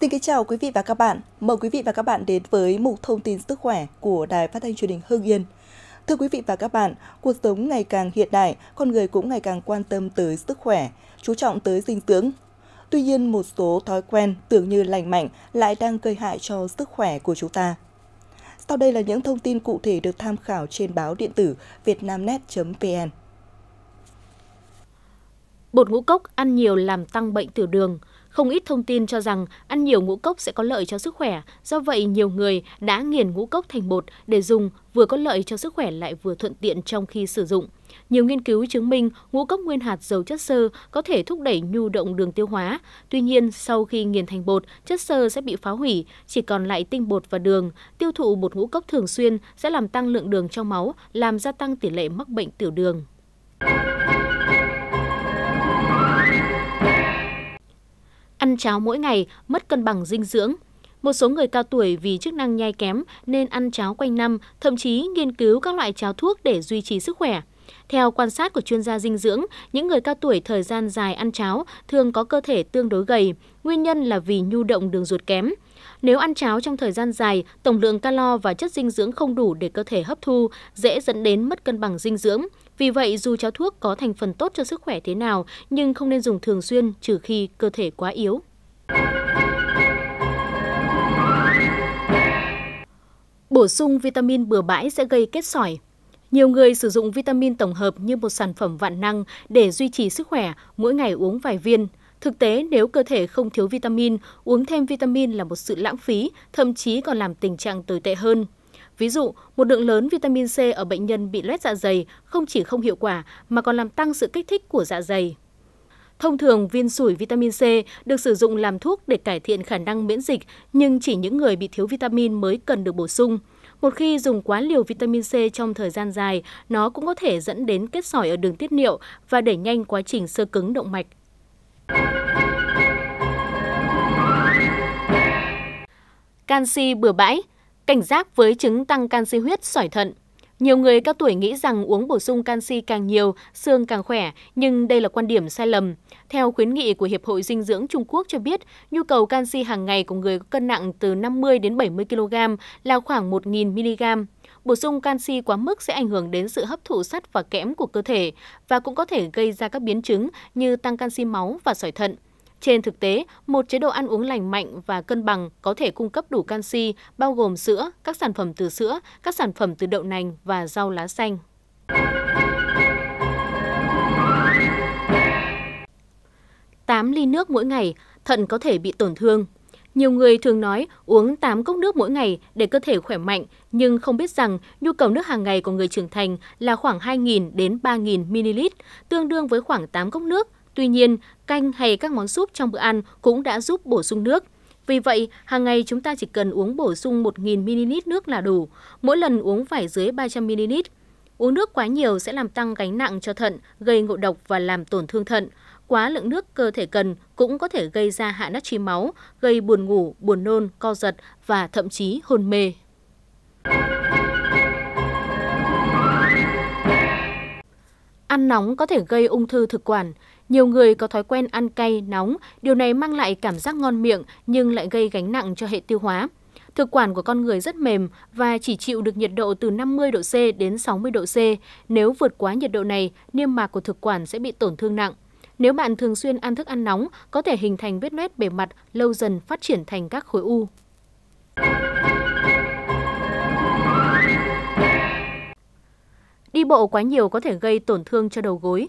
Xin kính chào quý vị và các bạn. Mời quý vị và các bạn đến với mục thông tin sức khỏe của Đài Phát thanh Truyền hình Hưng Yên. Thưa quý vị và các bạn, cuộc sống ngày càng hiện đại, con người cũng ngày càng quan tâm tới sức khỏe, chú trọng tới dinh dưỡng. Tuy nhiên, một số thói quen tưởng như lành mạnh lại đang gây hại cho sức khỏe của chúng ta. Sau đây là những thông tin cụ thể được tham khảo trên báo điện tử vietnamnet.vn. Bột ngũ cốc ăn nhiều làm tăng bệnh tiểu đường. Không ít thông tin cho rằng ăn nhiều ngũ cốc sẽ có lợi cho sức khỏe, do vậy nhiều người đã nghiền ngũ cốc thành bột để dùng vừa có lợi cho sức khỏe lại vừa thuận tiện trong khi sử dụng. Nhiều nghiên cứu chứng minh ngũ cốc nguyên hạt giàu chất xơ có thể thúc đẩy nhu động đường tiêu hóa. Tuy nhiên, sau khi nghiền thành bột, chất xơ sẽ bị phá hủy, chỉ còn lại tinh bột và đường. Tiêu thụ bột ngũ cốc thường xuyên sẽ làm tăng lượng đường trong máu, làm gia tăng tỷ lệ mắc bệnh tiểu đường. Ăn cháo mỗi ngày mất cân bằng dinh dưỡng. Một số người cao tuổi vì chức năng nhai kém nên ăn cháo quanh năm, thậm chí nghiên cứu các loại cháo thuốc để duy trì sức khỏe. Theo quan sát của chuyên gia dinh dưỡng, những người cao tuổi thời gian dài ăn cháo thường có cơ thể tương đối gầy, nguyên nhân là vì nhu động đường ruột kém. Nếu ăn cháo trong thời gian dài, tổng lượng calo và chất dinh dưỡng không đủ để cơ thể hấp thu, dễ dẫn đến mất cân bằng dinh dưỡng. Vì vậy, dù cháo thuốc có thành phần tốt cho sức khỏe thế nào, nhưng không nên dùng thường xuyên trừ khi cơ thể quá yếu. Bổ sung vitamin bừa bãi sẽ gây kết sỏi. Nhiều người sử dụng vitamin tổng hợp như một sản phẩm vạn năng để duy trì sức khỏe, mỗi ngày uống vài viên. Thực tế, nếu cơ thể không thiếu vitamin, uống thêm vitamin là một sự lãng phí, thậm chí còn làm tình trạng tồi tệ hơn. Ví dụ, một lượng lớn vitamin C ở bệnh nhân bị loét dạ dày không chỉ không hiệu quả mà còn làm tăng sự kích thích của dạ dày. Thông thường, viên sủi vitamin C được sử dụng làm thuốc để cải thiện khả năng miễn dịch, nhưng chỉ những người bị thiếu vitamin mới cần được bổ sung. Một khi dùng quá liều vitamin C trong thời gian dài, nó cũng có thể dẫn đến kết sỏi ở đường tiết niệu và đẩy nhanh quá trình sơ cứng động mạch. Canxi bừa bãi, cảnh giác với chứng tăng canxi huyết sỏi thận. Nhiều người cao tuổi nghĩ rằng uống bổ sung canxi càng nhiều, xương càng khỏe, nhưng đây là quan điểm sai lầm. Theo khuyến nghị của Hiệp hội Dinh dưỡng Trung Quốc cho biết, nhu cầu canxi hàng ngày của người có cân nặng từ 50 đến 70 kg là khoảng 1.000 mg. Bổ sung canxi quá mức sẽ ảnh hưởng đến sự hấp thụ sắt và kẽm của cơ thể và cũng có thể gây ra các biến chứng như tăng canxi máu và sỏi thận. Trên thực tế, một chế độ ăn uống lành mạnh và cân bằng có thể cung cấp đủ canxi, bao gồm sữa, các sản phẩm từ sữa, các sản phẩm từ đậu nành và rau lá xanh. Tám ly nước mỗi ngày, thận có thể bị tổn thương. Nhiều người thường nói uống 8 cốc nước mỗi ngày để cơ thể khỏe mạnh, nhưng không biết rằng nhu cầu nước hàng ngày của người trưởng thành là khoảng 2.000 đến 3.000 ml, tương đương với khoảng 8 cốc nước. Tuy nhiên, canh hay các món súp trong bữa ăn cũng đã giúp bổ sung nước. Vì vậy, hàng ngày chúng ta chỉ cần uống bổ sung 1.000ml nước là đủ, mỗi lần uống phải dưới 300ml. Uống nước quá nhiều sẽ làm tăng gánh nặng cho thận, gây ngộ độc và làm tổn thương thận. Quá lượng nước cơ thể cần cũng có thể gây ra hạ natri máu, gây buồn ngủ, buồn nôn, co giật và thậm chí hôn mê. Ăn nóng có thể gây ung thư thực quản. Nhiều người có thói quen ăn cay, nóng, điều này mang lại cảm giác ngon miệng nhưng lại gây gánh nặng cho hệ tiêu hóa. Thực quản của con người rất mềm và chỉ chịu được nhiệt độ từ 50 độ C đến 60 độ C. Nếu vượt quá nhiệt độ này, niêm mạc của thực quản sẽ bị tổn thương nặng. Nếu bạn thường xuyên ăn thức ăn nóng, có thể hình thành vết loét bề mặt, lâu dần phát triển thành các khối u. Đi bộ quá nhiều có thể gây tổn thương cho đầu gối.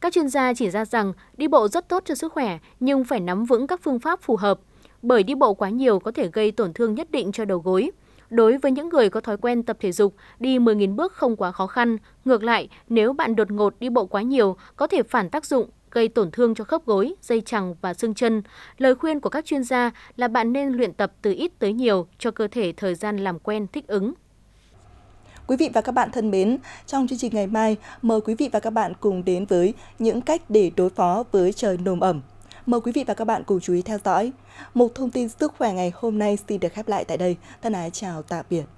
Các chuyên gia chỉ ra rằng đi bộ rất tốt cho sức khỏe nhưng phải nắm vững các phương pháp phù hợp, bởi đi bộ quá nhiều có thể gây tổn thương nhất định cho đầu gối. Đối với những người có thói quen tập thể dục, đi 10.000 bước không quá khó khăn. Ngược lại, nếu bạn đột ngột đi bộ quá nhiều, có thể phản tác dụng, gây tổn thương cho khớp gối, dây chằng và xương chân. Lời khuyên của các chuyên gia là bạn nên luyện tập từ ít tới nhiều cho cơ thể thời gian làm quen thích ứng. Quý vị và các bạn thân mến, trong chương trình ngày mai, mời quý vị và các bạn cùng đến với những cách để đối phó với trời nồm ẩm. Mời quý vị và các bạn cùng chú ý theo dõi. Một thông tin sức khỏe ngày hôm nay xin được khép lại tại đây. Thân ái chào tạm biệt.